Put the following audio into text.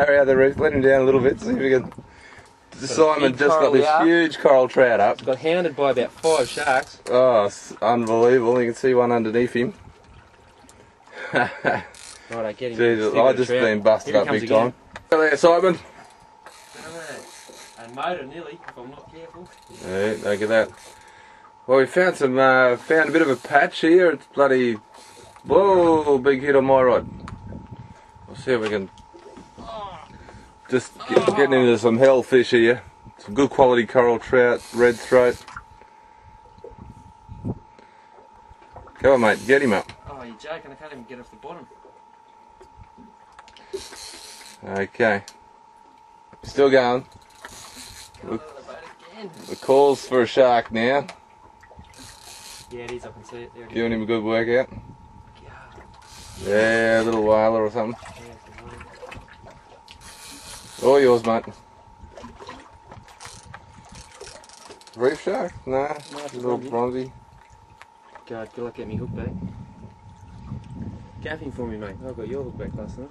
The let him down a little bit, see if we can. Simon just got this out. huge coral trout up. Got hounded by about five sharks. Oh, it's unbelievable. You can see one underneath him. Right, I get him. Jesus, got just trout. been busted up big again. time. Hello Simon. And motor nearly, if I'm not careful. Yeah, look at that. Well, we found some, uh, found a bit of a patch here. It's bloody, whoa, big hit on my rod. We'll see if we can just get, getting into some hellfish here. Some good quality coral trout, red throat. Come on, mate, get him up. Oh, you're joking, I can't even get off the bottom. Okay. Still going. Of the boat again. The call's for a shark now. Yeah, it is, I can see it there. Giving him a good workout. Yeah, Yeah, a little whaler or something. yeah, Oh, it's a motor. All yours, mate. Reef shark? Nah, a little bronzy. God, good luck getting me hook back. Gaffing for me, mate. I got your hook back last night.